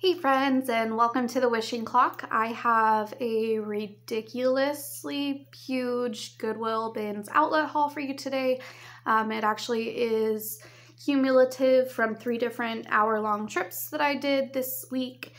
Hey friends and welcome to the Wishing Clock. I have a ridiculously huge Goodwill Bins outlet haul for you today. Um, it actually is cumulative from three different hour-long trips that I did this week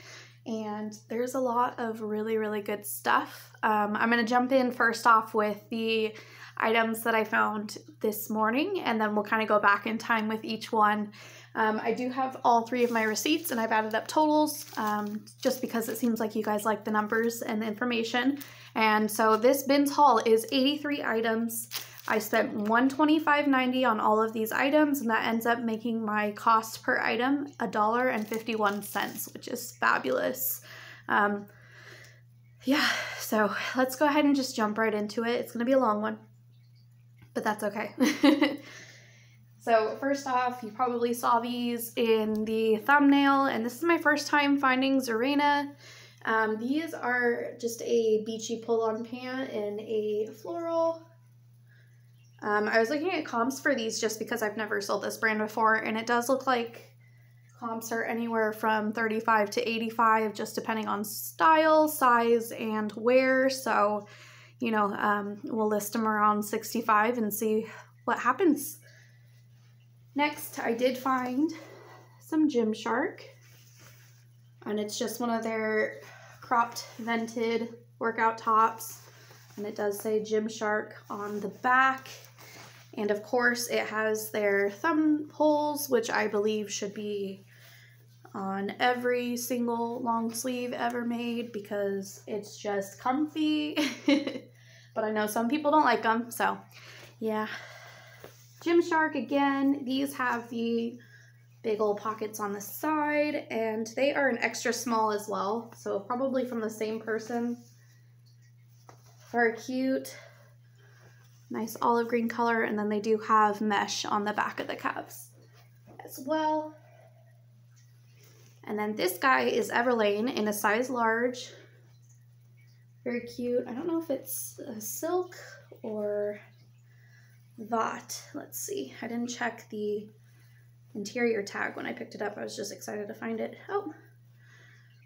and there's a lot of really really good stuff. Um, I'm going to jump in first off with the items that I found this morning and then we'll kind of go back in time with each one um, I do have all three of my receipts and I've added up totals um, just because it seems like you guys like the numbers and the information. And so this bins haul is 83 items. I spent $125.90 on all of these items and that ends up making my cost per item $1.51, which is fabulous. Um, yeah, so let's go ahead and just jump right into it. It's to be a long one, but that's okay. So first off, you probably saw these in the thumbnail, and this is my first time finding Xirena. Um, these are just a beachy pull-on pant in a floral. Um, I was looking at comps for these just because I've never sold this brand before, and it does look like comps are anywhere from 35 to 85, just depending on style, size, and wear. So, you know, um, we'll list them around 65 and see what happens. Next, I did find some Gymshark, and it's just one of their cropped vented workout tops, and it does say Gymshark on the back. And of course, it has their thumb holes, which I believe should be on every single long sleeve ever made because it's just comfy. but I know some people don't like them, so yeah. Gymshark again, these have the big old pockets on the side and they are an extra small as well. So probably from the same person. Very cute. Nice olive green color and then they do have mesh on the back of the calves as well. And then this guy is Everlane in a size large. Very cute. I don't know if it's silk or that. Let's see. I didn't check the interior tag when I picked it up. I was just excited to find it. Oh,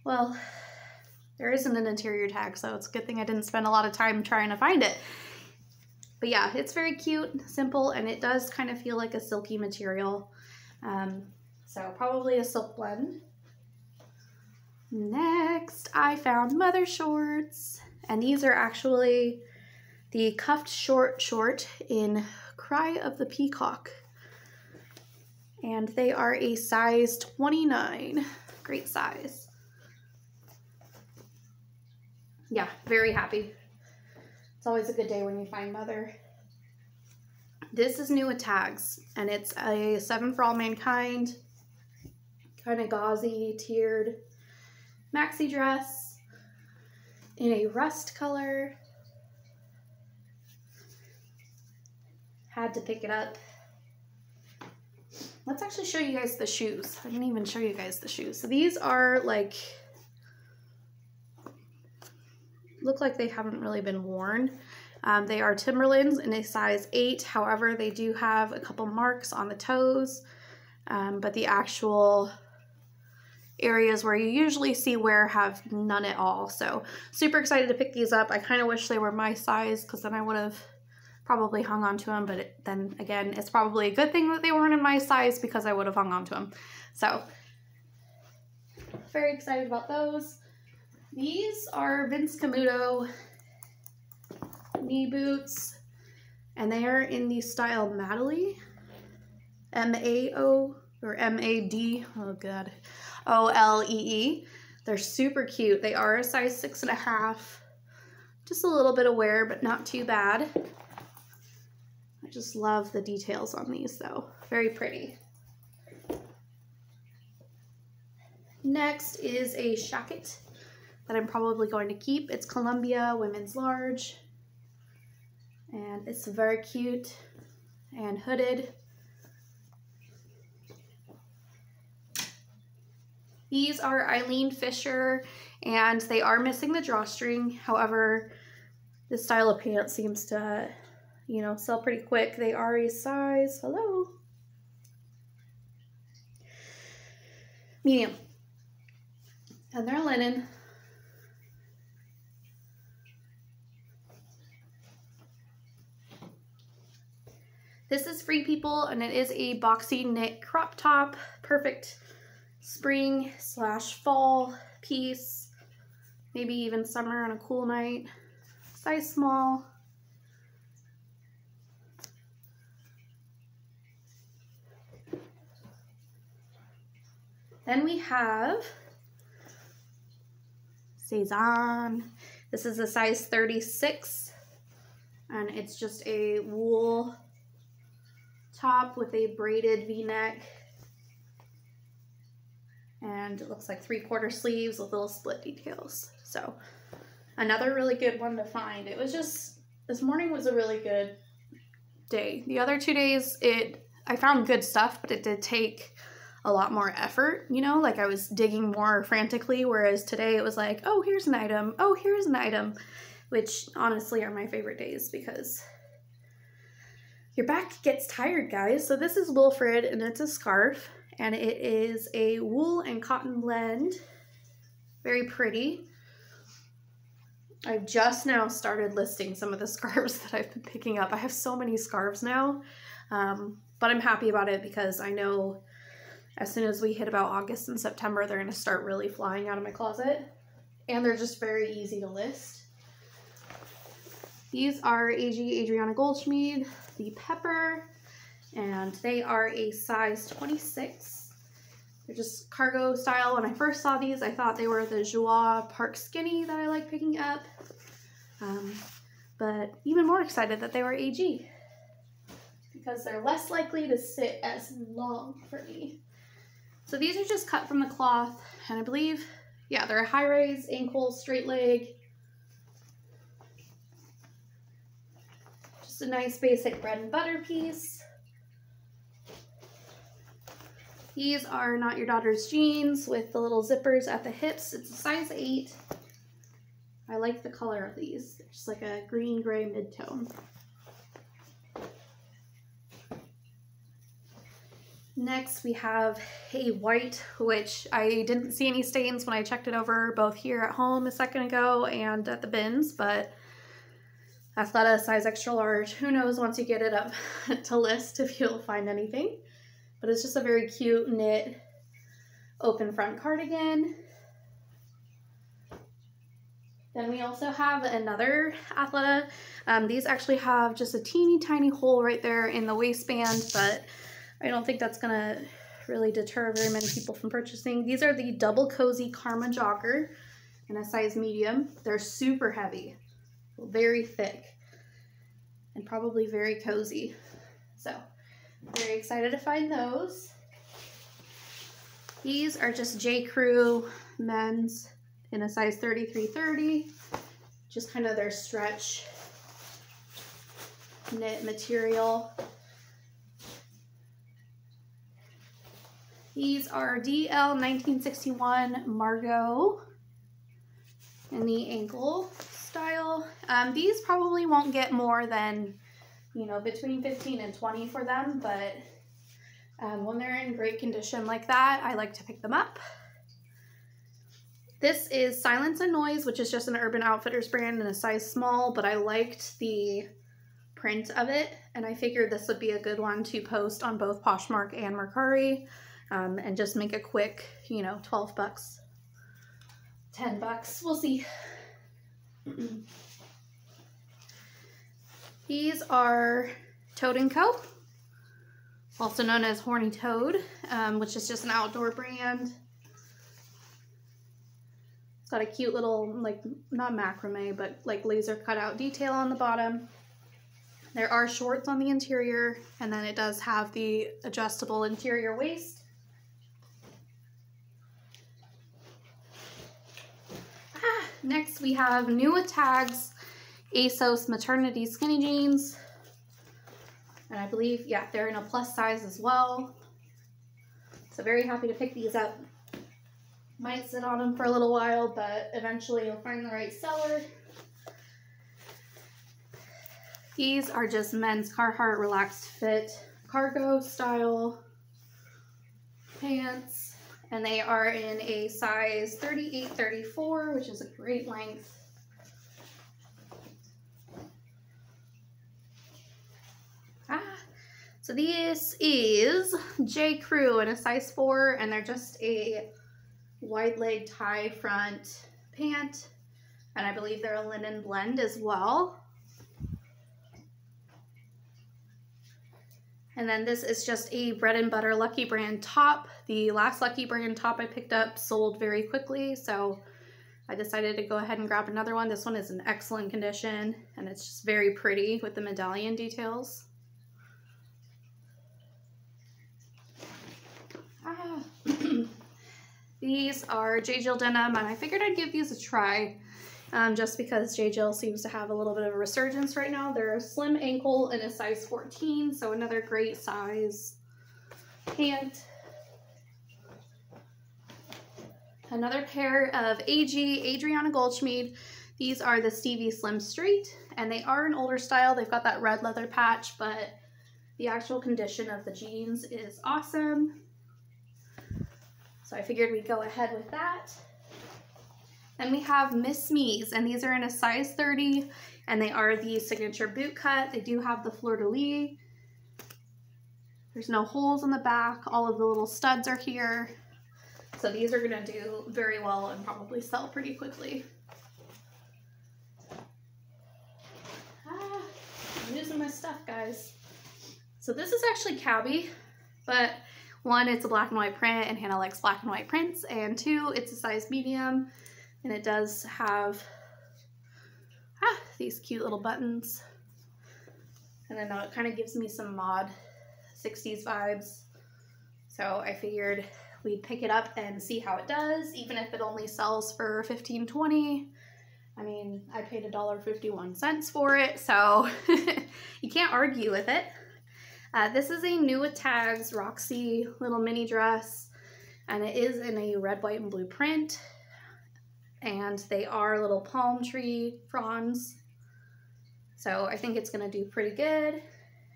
well, there isn't an interior tag, so it's a good thing I didn't spend a lot of time trying to find it. But yeah, it's very cute, simple, and it does kind of feel like a silky material. Um, so probably a silk blend. Next, I found mother shorts, and these are actually the cuffed short short in Cry of the Peacock. And they are a size 29. Great size. Yeah, very happy. It's always a good day when you find mother. This is new with tags, and it's a Seven for All Mankind, kind of gauzy, tiered maxi dress in a rust color. Had to pick it up. Let's actually show you guys the shoes. I didn't even show you guys the shoes. So these are like, look like they haven't really been worn. Um, they are Timberlands in a size 8. However, they do have a couple marks on the toes. Um, but the actual areas where you usually see wear have none at all. So super excited to pick these up. I kind of wish they were my size because then I would have probably hung on to them, but it, then again, it's probably a good thing that they weren't in my size because I would have hung on to them. So, very excited about those. These are Vince Camuto knee boots, and they are in the style Madelie, M-A-O, or M-A-D, oh god, O-L-E-E. -E. They're super cute. They are a size six and a half. Just a little bit of wear, but not too bad just love the details on these though. Very pretty. Next is a shacket that I'm probably going to keep. It's Columbia Women's Large. And it's very cute and hooded. These are Eileen Fisher and they are missing the drawstring. However, this style of pants seems to you know, sell pretty quick. They are a size, hello, medium. And they're linen. This is Free People and it is a boxy knit crop top. Perfect spring slash fall piece. Maybe even summer on a cool night. Size small. Then we have Sezane. This is a size 36 and it's just a wool top with a braided v-neck and it looks like three quarter sleeves with little split details. So another really good one to find. It was just, this morning was a really good day. The other two days, it I found good stuff, but it did take a lot more effort, you know, like I was digging more frantically, whereas today it was like, oh, here's an item, oh, here's an item, which honestly are my favorite days because your back gets tired, guys. So this is Wilfred, and it's a scarf, and it is a wool and cotton blend. Very pretty. I've just now started listing some of the scarves that I've been picking up. I have so many scarves now, um, but I'm happy about it because I know as soon as we hit about August and September, they're going to start really flying out of my closet. And they're just very easy to list. These are AG Adriana Goldschmied, the Pepper, and they are a size 26. They're just cargo style. When I first saw these, I thought they were the Joie Park Skinny that I like picking up. Um, but even more excited that they were AG because they're less likely to sit as long for me. So these are just cut from the cloth, and I believe, yeah, they're high rise, ankle, straight leg. Just a nice basic bread and butter piece. These are not your daughter's jeans with the little zippers at the hips. It's a size 8. I like the color of these. Just like a green gray mid-tone. Next, we have a white, which I didn't see any stains when I checked it over both here at home a second ago and at the bins, but Athleta size extra large. Who knows once you get it up to list if you'll find anything. But it's just a very cute knit open front cardigan. Then we also have another Athleta. Um, these actually have just a teeny tiny hole right there in the waistband, but I don't think that's going to really deter very many people from purchasing. These are the Double Cozy Karma Jogger in a size medium. They're super heavy, very thick, and probably very cozy. So, very excited to find those. These are just J. Crew men's in a size 3330. Just kind of their stretch knit material. These are DL 1961 Margot in the ankle style. Um, these probably won't get more than, you know, between 15 and 20 for them, but um, when they're in great condition like that, I like to pick them up. This is Silence and Noise, which is just an Urban Outfitters brand in a size small, but I liked the print of it, and I figured this would be a good one to post on both Poshmark and Mercari um, and just make a quick, you know, 12 bucks, 10 bucks. We'll see. These are Toad & Co., also known as Horny Toad, um, which is just an outdoor brand. It's got a cute little, like, not macrame, but like laser cutout detail on the bottom. There are shorts on the interior, and then it does have the adjustable interior waist. Next, we have New Tags ASOS Maternity Skinny Jeans. And I believe, yeah, they're in a plus size as well. So very happy to pick these up. Might sit on them for a little while, but eventually you'll find the right seller. These are just men's Carhartt Relaxed Fit cargo style pants. And they are in a size 38, 34, which is a great length. Ah, so this is J. Crew in a size 4, and they're just a wide leg tie front pant. And I believe they're a linen blend as well. And then this is just a bread and butter Lucky Brand top. The last Lucky Brand top I picked up sold very quickly, so I decided to go ahead and grab another one. This one is in excellent condition, and it's just very pretty with the medallion details. Ah. these are J. Jill denim, and I figured I'd give these a try um, just because J. Jill seems to have a little bit of a resurgence right now. They're a slim ankle in a size 14, so another great size pant. Another pair of AG Adriana Goldschmied. These are the Stevie Slim Straight, and they are an older style. They've got that red leather patch, but the actual condition of the jeans is awesome. So I figured we'd go ahead with that. Then we have Miss Me's, and these are in a size 30, and they are the signature boot cut. They do have the fleur-de-lis. There's no holes in the back. All of the little studs are here. So these are gonna do very well and probably sell pretty quickly. Ah, I'm losing my stuff, guys. So this is actually Cabi, but one, it's a black and white print and Hannah likes black and white prints, and two, it's a size medium and it does have ah, these cute little buttons. And then it kind of gives me some mod 60s vibes. So I figured we'd pick it up and see how it does, even if it only sells for 15 20 I mean, I paid $1.51 for it, so you can't argue with it. Uh, this is a new with tags Roxy little mini dress, and it is in a red, white, and blue print and they are little palm tree fronds. So I think it's gonna do pretty good.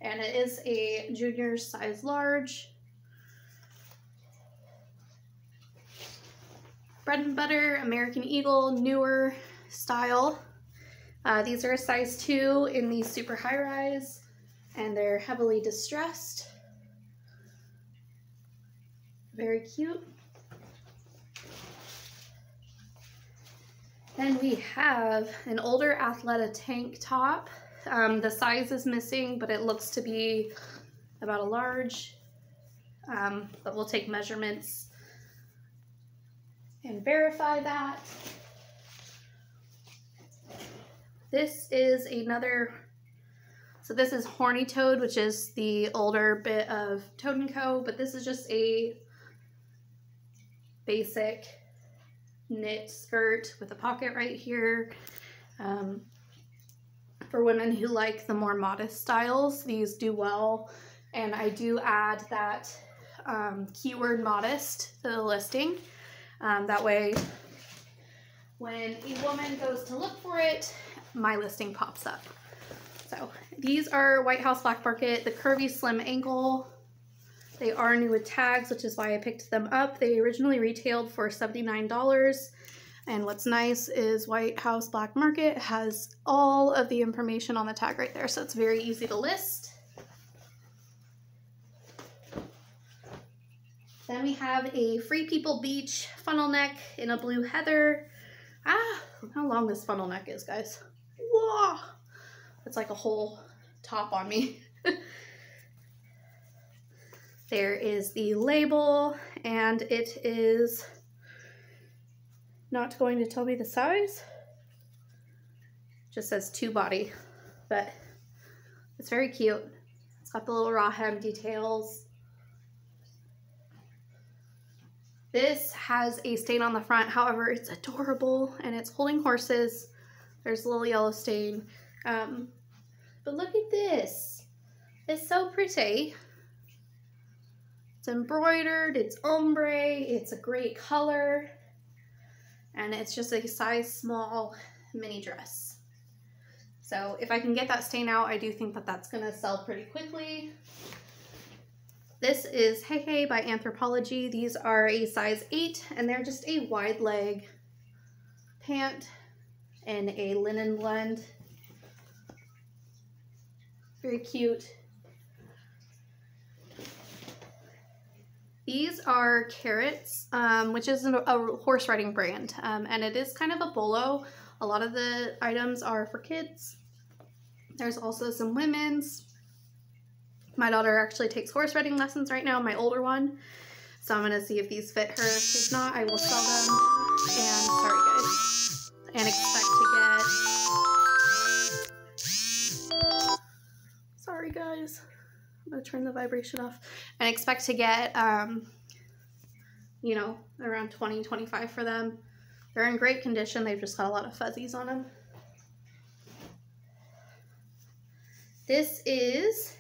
And it is a junior size large. Bread and butter, American Eagle, newer style. Uh, these are a size two in the super high rise and they're heavily distressed. Very cute. Then we have an older Athleta tank top. Um, the size is missing, but it looks to be about a large. Um, but we'll take measurements and verify that. This is another, so this is Horny Toad, which is the older bit of Toad & Co., but this is just a basic knit skirt with a pocket right here. Um, for women who like the more modest styles, these do well. And I do add that um, keyword modest to the listing. Um, that way, when a woman goes to look for it, my listing pops up. So these are White House Black Market, the curvy slim ankle they are new with tags, which is why I picked them up. They originally retailed for $79. And what's nice is White House Black Market has all of the information on the tag right there, so it's very easy to list. Then we have a Free People Beach funnel neck in a blue heather. Ah, how long this funnel neck is, guys. Whoa! It's like a whole top on me. There is the label and it is not going to tell me the size. Just says two body, but it's very cute. It's got the little raw hem details. This has a stain on the front, however, it's adorable and it's holding horses. There's a little yellow stain. Um, but look at this. It's so pretty. It's embroidered, it's ombre, it's a great color, and it's just a size small mini dress. So if I can get that stain out, I do think that that's gonna sell pretty quickly. This is Hei Hei by Anthropologie. These are a size 8 and they're just a wide leg pant and a linen blend. Very cute. These are Kerrits, um, which is a, horse riding brand, um, and it is kind of a bolo. A lot of the items are for kids. There's also some women's. My daughter actually takes horse riding lessons right now, my older one. So I'm gonna see if these fit her. If not, I will sell them. And sorry guys. And expect to get sorry guys. I'm gonna turn the vibration off. And expect to get um, you know, around 20, 25 for them. They're in great condition, they've just got a lot of fuzzies on them. This is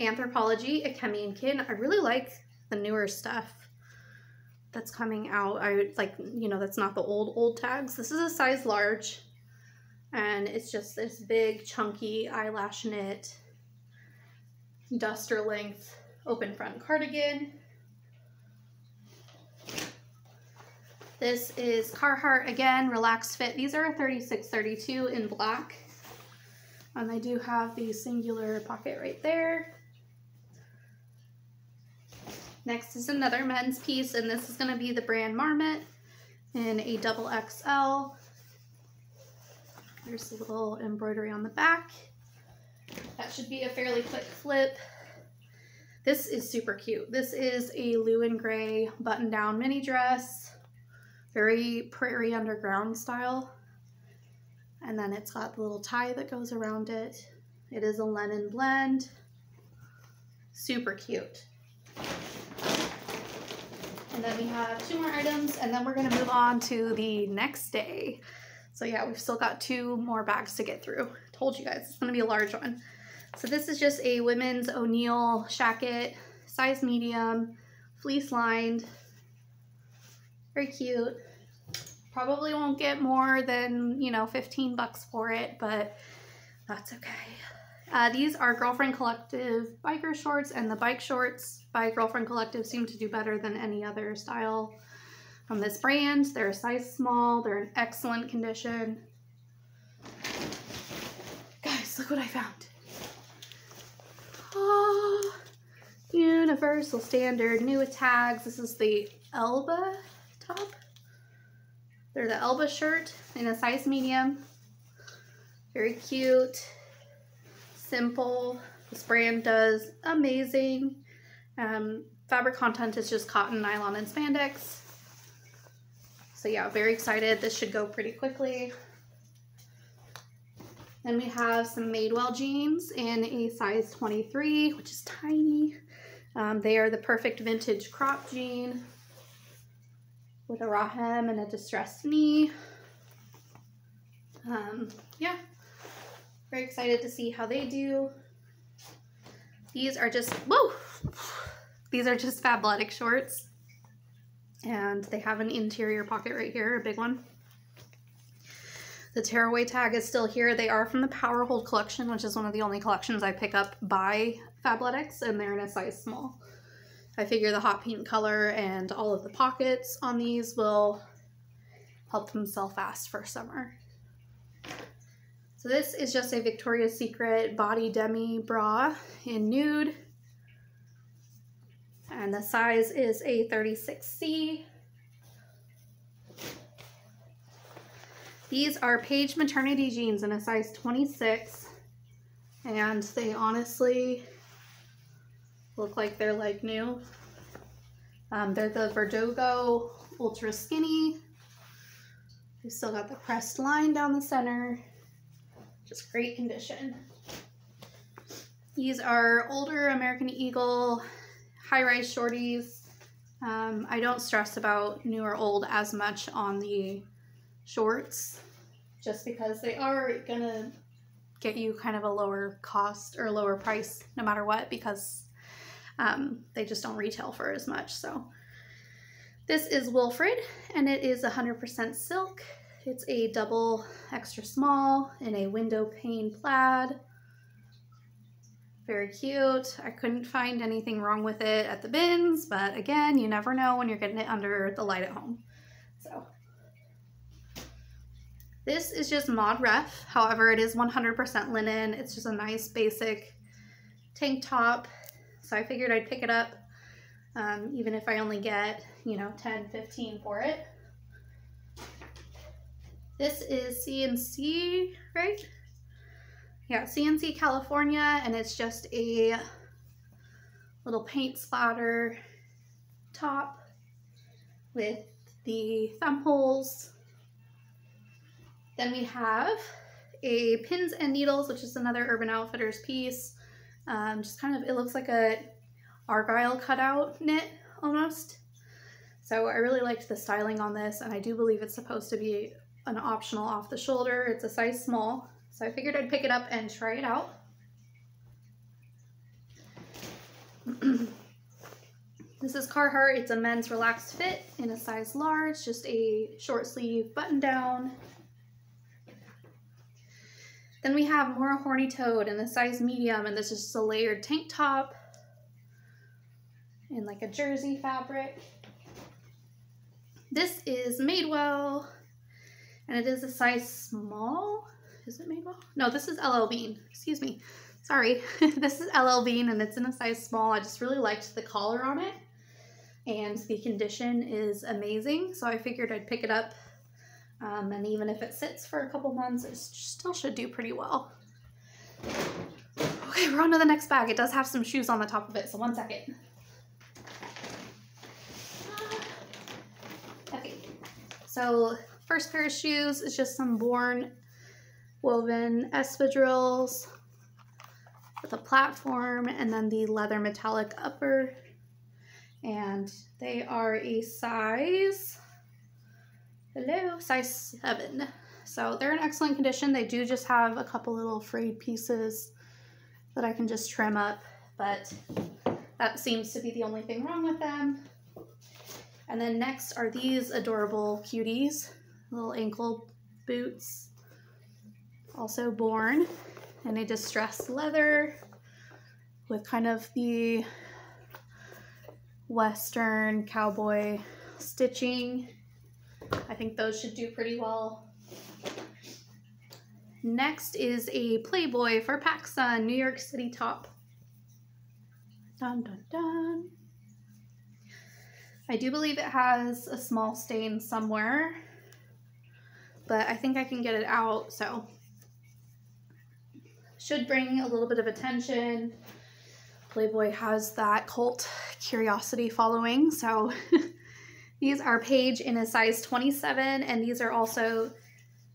Anthropologie, a Kin. I really like the newer stuff that's coming out. I like, you know, that's not the old, old tags. This is a size large and it's just this big, chunky eyelash knit, duster length, open front cardigan. This is Carhartt again, relaxed fit. These are a 36, 32 in black. And they do have the singular pocket right there. Next is another men's piece, and this is going to be the brand Marmot in a double XL. There's a little embroidery on the back. That should be a fairly quick flip. This is super cute. This is a Lou & Grey button-down mini dress. Very Prairie Underground style. And then it's got the little tie that goes around it. It is a linen blend. Super cute. And then we have two more items and then we're gonna move on to the next day. So yeah, we've still got two more bags to get through. Told you guys, it's gonna be a large one. So this is just a women's O'Neill shacket, size medium, fleece lined. Very cute. Probably won't get more than, you know, 15 bucks for it, but that's okay. Uh, these are Girlfriend Collective biker shorts and the bike shorts by Girlfriend Collective seem to do better than any other style from this brand. They're a size small. They're in excellent condition. Guys, look what I found. Oh, Universal Standard, new tags. This is the Elba top. They're the Elba shirt in a size medium. Very cute, simple. This brand does amazing. Um, fabric content is just cotton, nylon, and spandex. So yeah, very excited. This should go pretty quickly. Then we have some Madewell jeans in a size 23, which is tiny. Um, they are the perfect vintage crop jean with a raw hem and a distressed knee. Um, yeah, very excited to see how they do. These are just, whoa, these are just Fabletics shorts. And they have an interior pocket right here, a big one. The tearaway tag is still here. They are from the Power Hold collection, which is one of the only collections I pick up by Fabletics, and they're in a size small. I figure the hot pink color and all of the pockets on these will help them sell fast for summer. So this is just a Victoria's Secret body demi bra in nude. And the size is a 36C. These are Paige maternity jeans in a size 26. And they honestly look like they're like new. Um, they're the Verdugo Ultra Skinny. We still got the pressed line down the center. Just great condition. These are older American Eagle high-rise shorties. Um, I don't stress about new or old as much on the shorts just because they are gonna get you kind of a lower cost or lower price no matter what because um, they just don't retail for as much. So this is Wilfred and it is 100% silk. It's a double extra small in a window pane plaid. Very cute. I couldn't find anything wrong with it at the bins, but again, you never know when you're getting it under the light at home. So this is just Mod Ref. However, it is 100% linen. It's just a nice basic tank top. So I figured I'd pick it up um, even if I only get, you know, 10, 15 for it. This is CNC, right? Yeah, CNC California, and it's just a little paint splatter top with the thumb holes. Then we have a pins and needles, which is another Urban Outfitters piece. Um, just kind of, it looks like a argyle cutout knit almost. So I really liked the styling on this, and I do believe it's supposed to be an optional off the shoulder. It's a size small. So I figured I'd pick it up and try it out. this is Carhartt. It's a men's relaxed fit in a size large, just a short sleeve button down. Then we have more horny toad in the size medium, and this is just a layered tank top in like a jersey fabric. This is Madewell, and it is a size small. Is it Madewell? No, this is LL Bean. Excuse me. Sorry. this is LL Bean and it's in a size small. I just really liked the collar on it and the condition is amazing. So I figured I'd pick it up um, and even if it sits for a couple months, it still should do pretty well. Okay, we're on to the next bag. It does have some shoes on the top of it, so one second. Okay, so first pair of shoes is just some Born woven espadrilles with a platform and then the leather metallic upper. And they are a size, hello, size seven. So they're in excellent condition. They do just have a couple little frayed pieces that I can just trim up, but that seems to be the only thing wrong with them. And then next are these adorable cuties, little ankle boots also born in a distressed leather with kind of the western cowboy stitching. I think those should do pretty well. Next is a Playboy for PacSun New York City top. Dun dun dun. I do believe it has a small stain somewhere, but I think I can get it out, so should bring a little bit of attention. Playboy has that cult curiosity following. So these are Paige in a size 27 and these are also,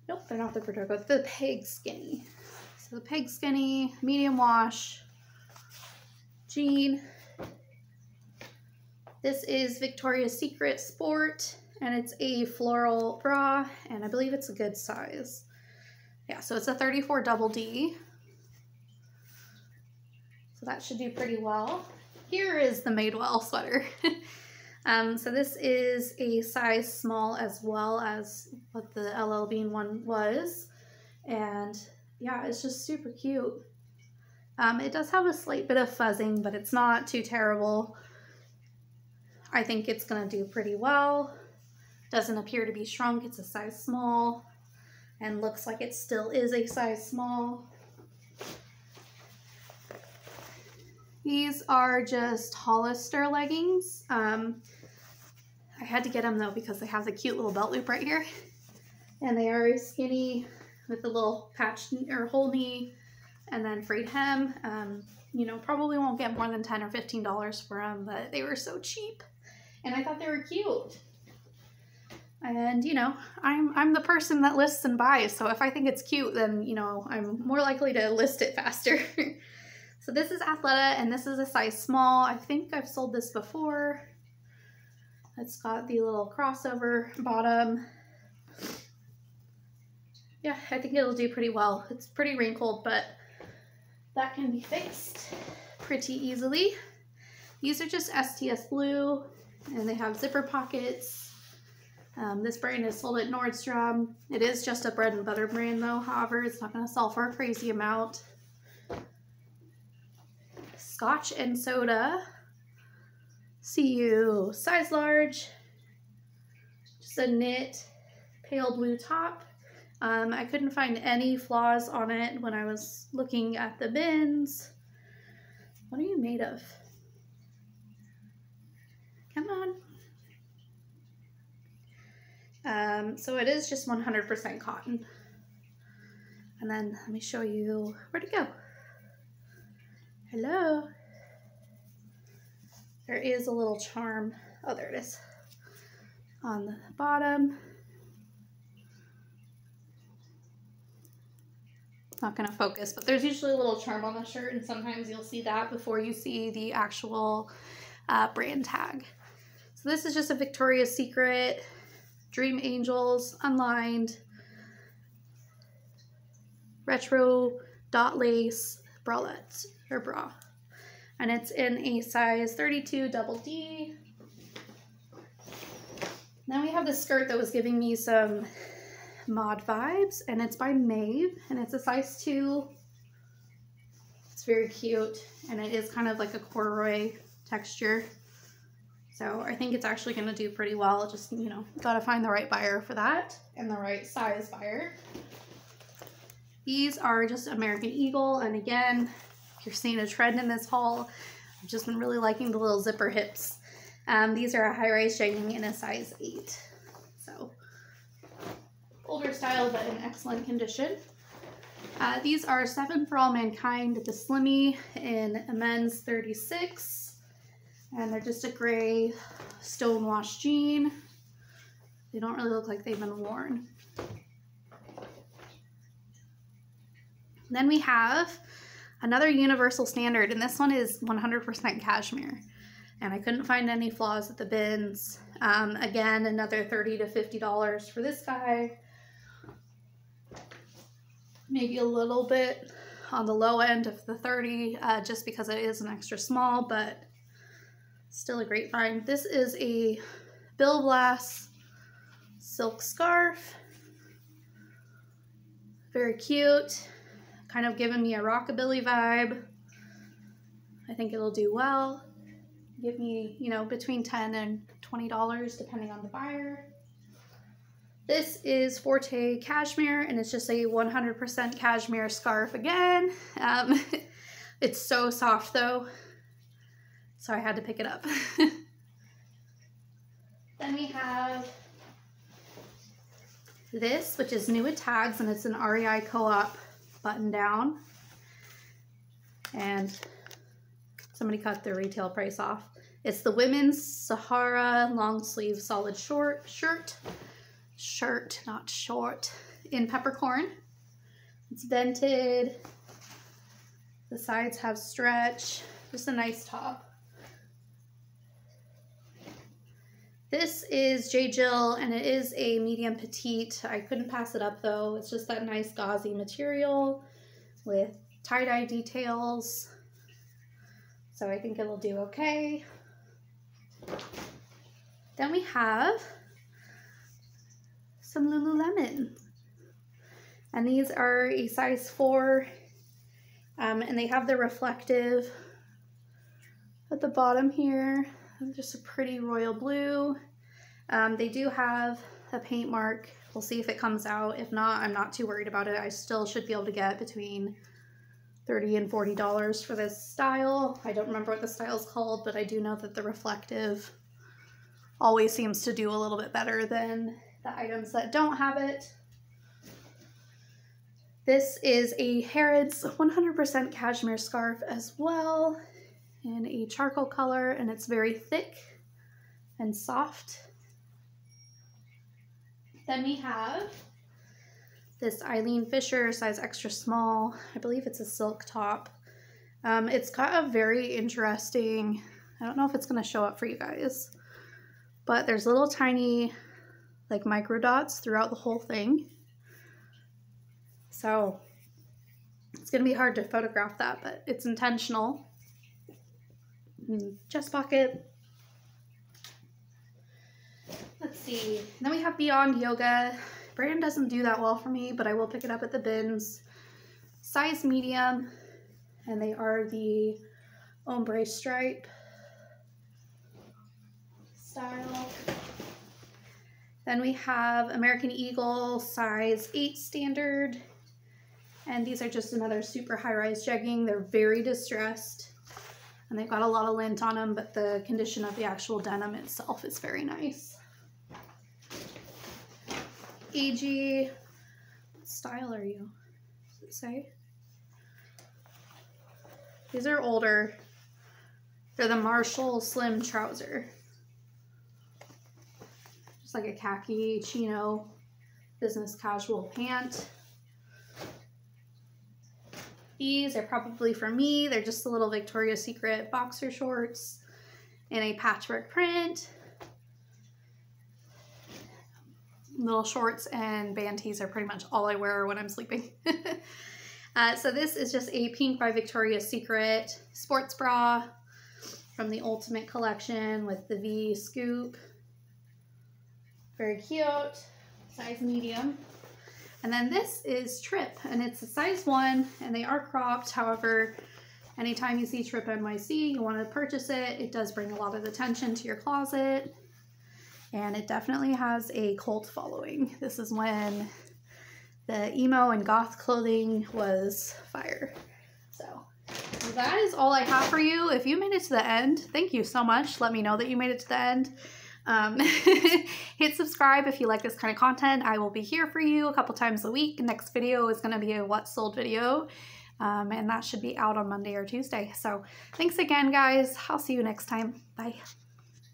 nope, they're not the Protego, the Peg Skinny. So the Peg Skinny, medium wash, jean. This is Victoria's Secret Sport and it's a floral bra and I believe it's a good size. Yeah, so it's a 34 double D. So that should do pretty well. Here is the Madewell sweater. um, so this is a size small as well as what the LL Bean one was. And yeah, it's just super cute. Um, it does have a slight bit of fuzzing, but it's not too terrible. I think it's going to do pretty well. Doesn't appear to be shrunk. It's a size small and looks like it still is a size small. These are just Hollister leggings. Um, I had to get them though because they have the cute little belt loop right here. And they are skinny with a little patch or whole knee and then frayed hem. Um, you know, probably won't get more than 10 or $15 for them, but they were so cheap. And I thought they were cute. And, you know, I'm, I'm the person that lists and buys. So if I think it's cute, then, you know, I'm more likely to list it faster. So this is Athleta and this is a size small. I think I've sold this before. It's got the little crossover bottom. Yeah, I think it'll do pretty well. It's pretty wrinkled, but that can be fixed pretty easily. These are just STS Blue and they have zipper pockets. Um, this brand is sold at Nordstrom. It is just a bread and butter brand though, however, it's not going to sell for a crazy amount. Scotch and Soda. See you size large. Just a knit pale blue top. Um, I couldn't find any flaws on it when I was looking at the bins. What are you made of? Come on. Um, so it is just 100% cotton. And then let me show you where to go. Hello. There is a little charm. Oh, there it is. On the bottom. not going to focus, but there's usually a little charm on the shirt, and sometimes you'll see that before you see the actual uh, brand tag. So this is just a Victoria's Secret Dream Angels Unlined Retro Dot Lace bralette or bra. And it's in a size 32 double D. Then we have this skirt that was giving me some mod vibes and it's by Maeve and it's a size 2. It's very cute and it is kind of like a corduroy texture. So I think it's actually going to do pretty well. Just, you know, got to find the right buyer for that and the right size buyer. These are just American Eagle. And again, you're seeing a trend in this haul, I've just been really liking the little zipper hips. Um, these are a high-rise jegging in a size 8 So, older style, but in excellent condition. Uh, these are Seven for All Mankind, the Slimmy in a men's 36. And they're just a gray stonewash jean. They don't really look like they've been worn. Then we have another universal standard, and this one is 100% cashmere. And I couldn't find any flaws at the bins. Um, again, another 30 to $50 for this guy maybe a little bit on the low end of the 30 uh, just because it is an extra small, but still a great find. This is a Bill Blass silk scarf. Very cute, kind of giving me a rockabilly vibe. I think it'll do well. Give me, you know, between 10 and $20 depending on the buyer. This is Forte Cashmere, and it's just a 100% cashmere scarf again. Um, it's so soft though, so I had to pick it up. then we have this, which is new with tags, and it's an REI Co-op button down. And somebody cut the retail price off. It's the women's Sahara long sleeve solid short shirt shirt, not short, in peppercorn. It's vented. The sides have stretch. Just a nice top. This is J. Jill, and it is a medium petite. I couldn't pass it up, though. It's just that nice gauzy material with tie-dye details. So I think it'll do okay. Then we have some Lululemon. And these are a size 4, um, and they have the reflective at the bottom here. Just a pretty royal blue. Um, they do have a paint mark. We'll see if it comes out. If not, I'm not too worried about it. I still should be able to get between 30 and $40 for this style. I don't remember what the style is called, but I do know that the reflective always seems to do a little bit better than the items that don't have it. This is a Harrods 100% cashmere scarf as well in a charcoal color and it's very thick and soft. Then we have this Eileen Fisher size extra small. I believe it's a silk top. Um, it's got a very interesting, I don't know if it's going to show up for you guys, but there's little tiny like micro dots throughout the whole thing. So it's going to be hard to photograph that, but it's intentional. Mm-hmm. Chest pocket. Let's see. Then we have Beyond Yoga. Brand doesn't do that well for me, but I will pick it up at the bins. Size medium, and they are the ombre stripe style. Then we have American Eagle size 8 standard. And these are just another super high-rise jegging. They're very distressed. And they've got a lot of lint on them, but the condition of the actual denim itself is very nice. AG, what style are you? Does it say? These are older. They're the Marshall Slim Trouser. Just like a khaki chino business casual pant. These are probably for me. They're just a little Victoria's Secret boxer shorts in a patchwork print. Little shorts and band tees are pretty much all I wear when I'm sleeping. uh, so this is just a pink by Victoria's Secret sports bra from the Ultimate Collection with the V scoop. Very cute, size medium. And then this is Tripp, and it's a size one, and they are cropped. However, anytime you see Tripp NYC, you want to purchase it. It does bring a lot of attention to your closet, and it definitely has a cult following. This is when the emo and goth clothing was fire. So that is all I have for you. If you made it to the end, thank you so much. Let me know that you made it to the end. Um, hit subscribe if you like this kind of content. I will be here for you a couple times a week. Next video is going to be a what sold video. Um, and that should be out on Monday or Tuesday. So thanks again, guys. I'll see you next time. Bye.